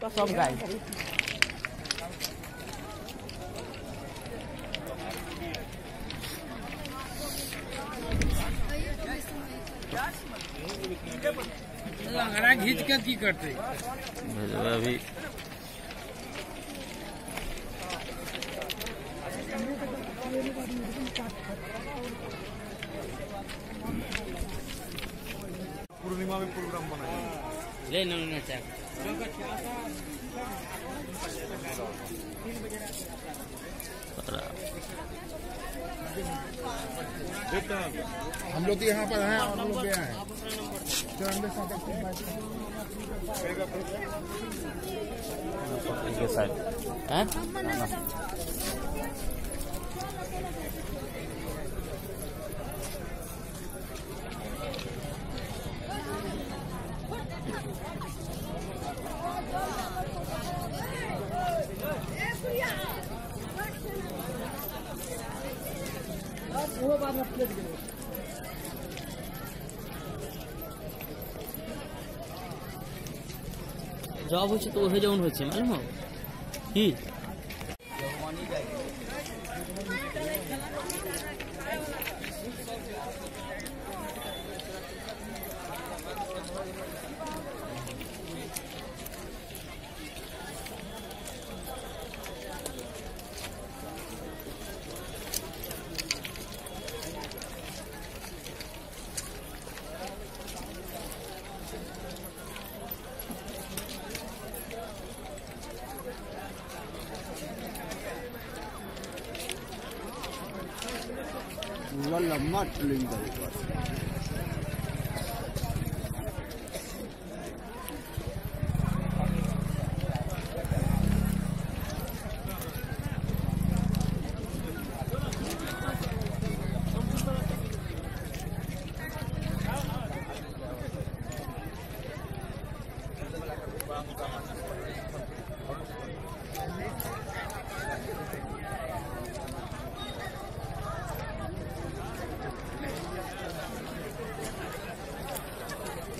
सब गाय के की करते पूर्णिमा में प्रोग्राम बनाए ले नंगना चाहिए हम लोग यहाँ पर हैं और लोग यहाँ हैं। चौरानवे सौ জব হচ্ছে তো ওহে যেমন হচ্ছে মানে হ্যাঁ? কি? Wallah, much linda it was.